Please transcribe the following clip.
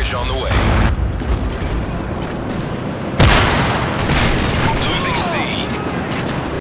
package on the way.